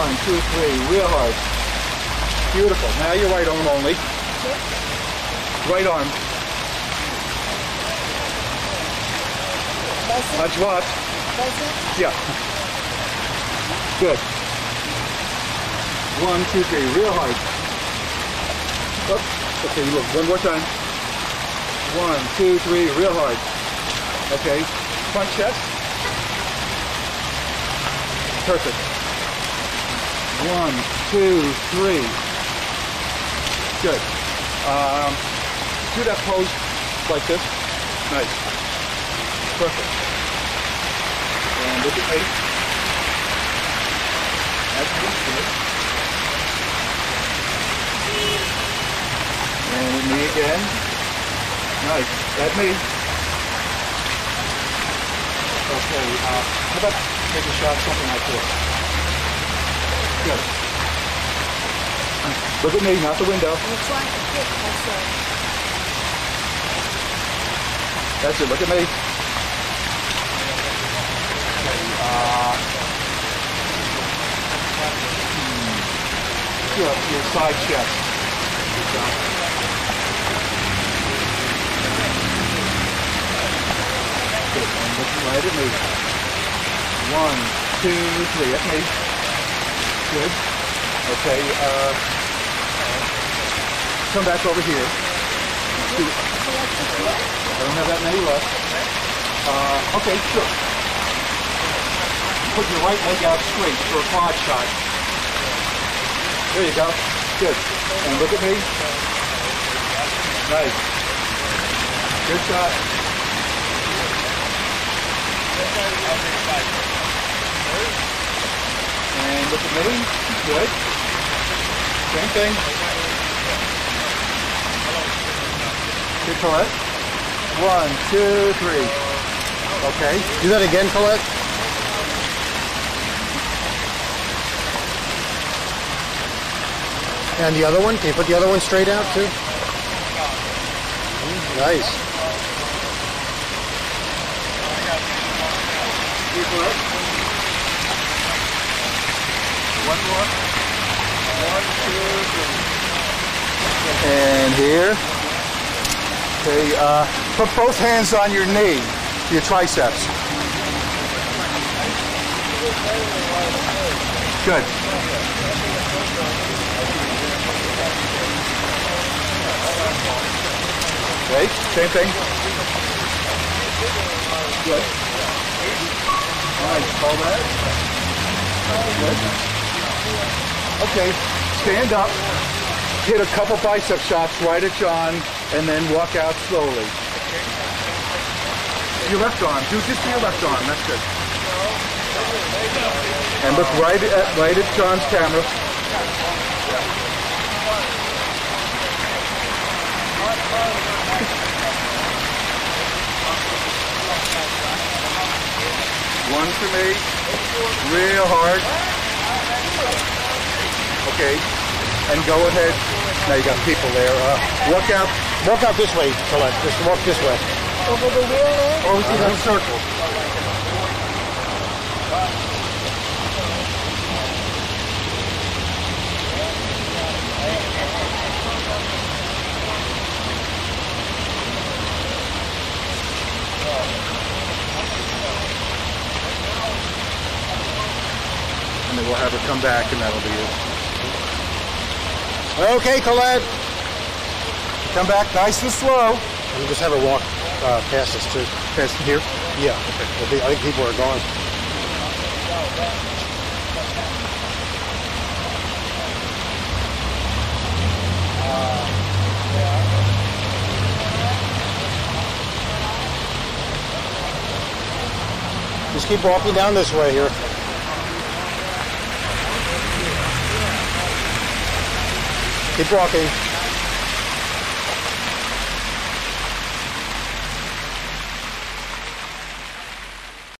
One, two, three, real hard. Beautiful. Now your right arm only. Right arm. Touch what? Yeah. Good. One, two, three, real hard. Up. Okay, look, one more time. One, two, three, real hard. Okay, front chest. Perfect. One, two, three. Good. Um, do that pose like this. Nice. Perfect. And look at me. That's. And with me again. Nice. At me. Okay, uh, how about take a shot something like this? Good. Look at me, not the window. I'm trying to hit myself. That's it, look at me. Uh, hmm, your, your side chest. Good job. And look right at me. One, two, three, at me. Good. Okay, uh, come back over here. I don't have that many left. Uh, okay, sure. Put your right leg out straight for a quad shot. There you go. Good. And look at me. Nice. Good shot. And look at me. Good. Same thing. Good, Colette. One, two, three. Okay. Do that again, Colette. And the other one? Can you put the other one straight out too? Nice. One more. One, two, three. And here. Okay, uh, put both hands on your knee, your triceps. Good. Okay, same thing. Good. Nice, Colette. Good. Okay, stand up, hit a couple bicep shots right at John, and then walk out slowly. Your left arm, do just your left arm, that's good. And look right at right at John's camera. One for me, real hard. Okay, and go ahead. Now you got people there. Uh, walk out, Walk out this way, Colette. Just walk this way. Over the wheel or in a circle. And then we'll have her come back and that'll be it. Okay, Colette. Come back nice and slow. And just have her walk uh, past us too. Past here. Yeah. Okay. I think people are gone. Just keep walking down this way here. Keep walking.